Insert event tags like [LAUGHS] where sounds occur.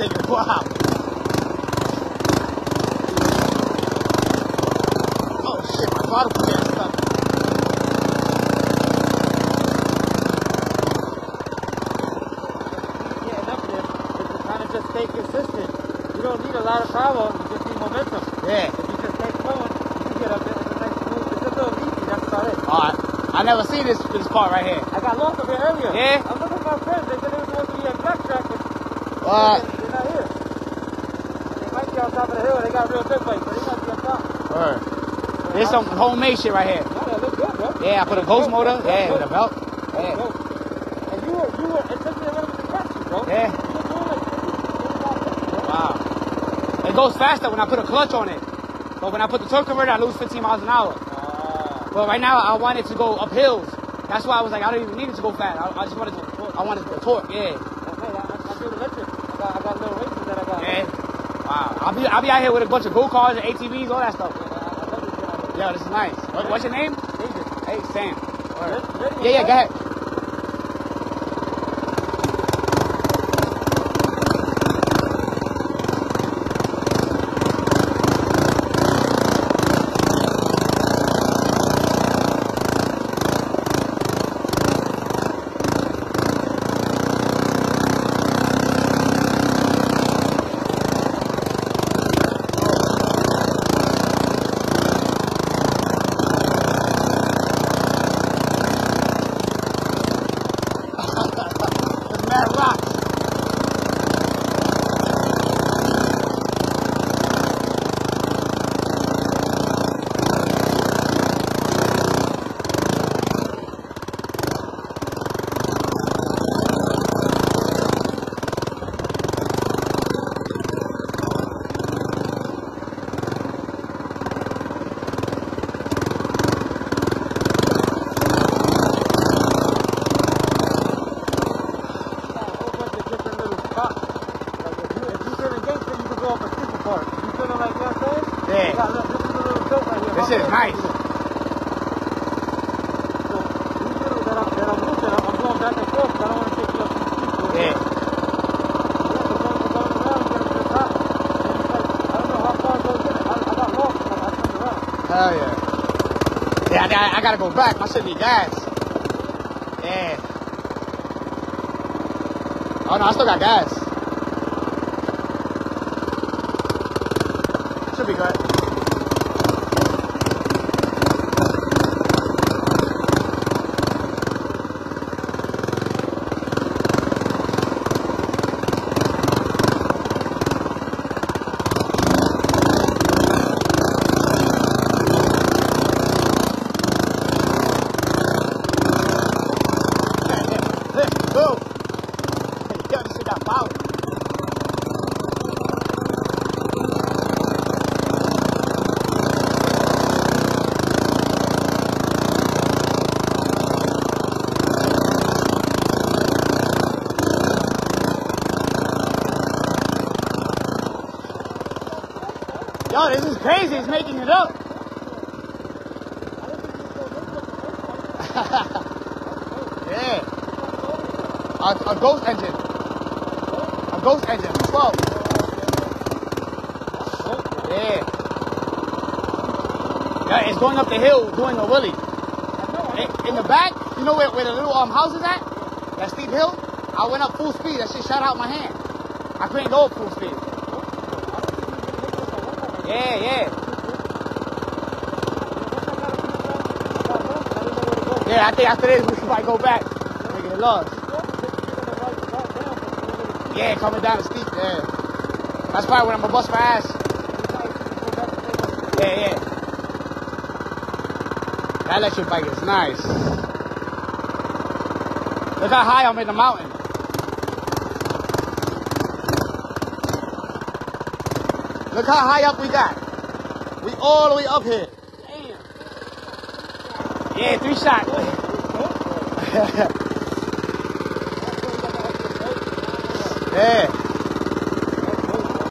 Wow. Oh shit, my bottle gas stuck. Getting up there, you kind of just stay consistent, you don't need a lot of power, you just need momentum. Yeah. If you just stay flowing, you can get up there. It's a nice smooth, it's a little easy, that's about it. Alright. I never see this this part right here. I got lost over here earlier. Yeah? I'm looking for my friends. They said they were supposed to be at Blacktrack, but What? They're, they're not here. They might be on top of the hill. They got real big bikes, so they might be on top. Word. There's some homemade shit right here. No, they look good, bro. Yeah, I put a ghost motor. Yeah, with a belt. Yeah. Yeah. And you were, you were, it took me a little bit to catch you, bro. Yeah. You were doing like 50, 50 Wow. It goes faster when I put a clutch on it. But when I put the torque converter, I lose 15 miles an hour. Ah. But right now, I want it to go up hills. That's why I was like, I don't even need it to go fast. I, I just wanted to, I wanted the torque. Yeah. Okay, I, I, I do electric. I got, I got little races that I got. Yeah. Wow. I'll be, I'll be out here with a bunch of go karts and ATVs, all that stuff. Yeah, I, I love this shit out here. Yo, this is nice. What, what's your name? Hey, Sam. Yeah, yeah, go ahead. It's mad rocks. got a whole bunch of different little spots. Like if you, if you feeling gangster, you can go up a super park. If you feeling like, you know what I'm saying? Yeah. You got, look, this is a little dope right here. This My is man nice. So, that I'm, that I'm moving, I'm, I'm going back and forth 'cause I don't want to take you up too steep. Yeah. Yeah, but going, but going around, you get to the top. And it's like, I don't know how far it goes in it. I, I got lost when I turned around. Hell yeah. Yeah, I, I gotta go back. My shit be gas. Yeah. Oh no, I still got gas. Should be good. Let's go. This shit got power. Yo, this is crazy. It's making it up. [LAUGHS] yeah. A, a ghost engine. Ghost engine. 12. Yeah. Yeah, it's going up the hill doing a wheelie. In, the back, you know where, where the little um house is at? That steep hill? I went up full speed. That shit shot out my hand. I couldn't go full speed. Yeah, yeah. Yeah, I think after this we should probably go back. Make it lost. Yeah, coming down the steep, yeah. That's probably when I'm gonna bust my ass. Yeah, yeah. That electric bike is nice. Look how high I'm in the mountain. Look how high up we got. We all the way up here. Damn. Yeah, three shots. [LAUGHS] yeah.